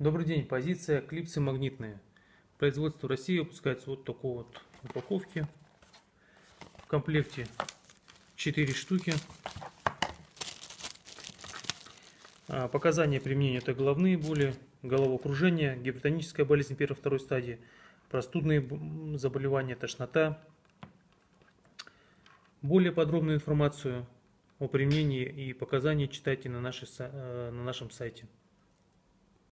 Добрый день, позиция клипсы магнитные. Производство России выпускается вот такой вот упаковки. В комплекте 4 штуки. А, показания применения это головные боли, головокружение, гипертоническая болезнь первой-второй стадии, простудные заболевания, тошнота. Более подробную информацию о применении и показания читайте на, нашей, э, на нашем сайте.